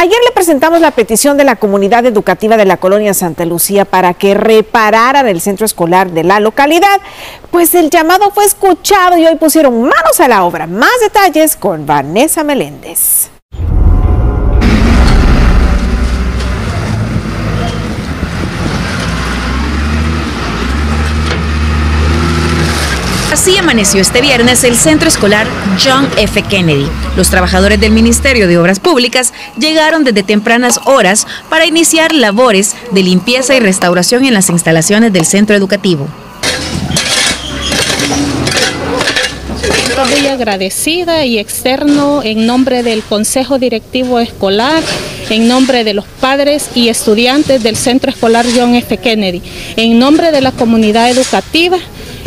Ayer le presentamos la petición de la comunidad educativa de la colonia Santa Lucía para que repararan el centro escolar de la localidad. Pues el llamado fue escuchado y hoy pusieron manos a la obra. Más detalles con Vanessa Meléndez. Así amaneció este viernes el centro escolar John F. Kennedy. Los trabajadores del Ministerio de Obras Públicas llegaron desde tempranas horas para iniciar labores de limpieza y restauración en las instalaciones del centro educativo. Estoy agradecida y externo en nombre del Consejo Directivo Escolar, en nombre de los padres y estudiantes del Centro Escolar John F. Kennedy, en nombre de la comunidad educativa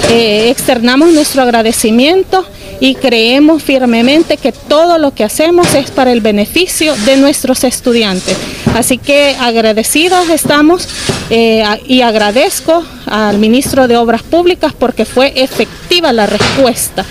eh, externamos nuestro agradecimiento y creemos firmemente que todo lo que hacemos es para el beneficio de nuestros estudiantes. Así que agradecidos estamos eh, y agradezco al ministro de Obras Públicas porque fue efectiva la respuesta.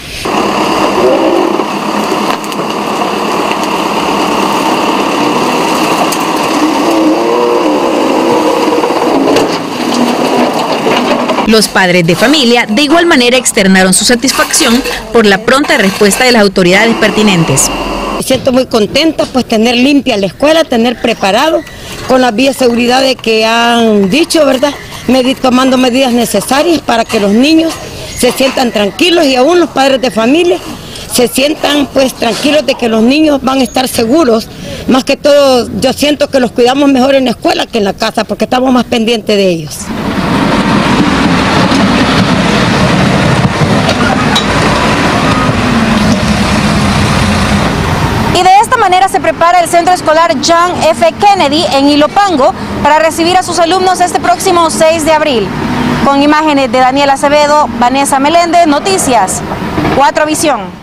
Los padres de familia de igual manera externaron su satisfacción por la pronta respuesta de las autoridades pertinentes. Me siento muy contenta pues tener limpia la escuela, tener preparado con las vías de seguridad que han dicho, ¿verdad? tomando medidas necesarias para que los niños se sientan tranquilos y aún los padres de familia se sientan pues tranquilos de que los niños van a estar seguros. Más que todo yo siento que los cuidamos mejor en la escuela que en la casa porque estamos más pendientes de ellos. manera se prepara el Centro Escolar John F. Kennedy en Ilopango para recibir a sus alumnos este próximo 6 de abril. Con imágenes de Daniel Acevedo, Vanessa Meléndez, Noticias, 4 Visión.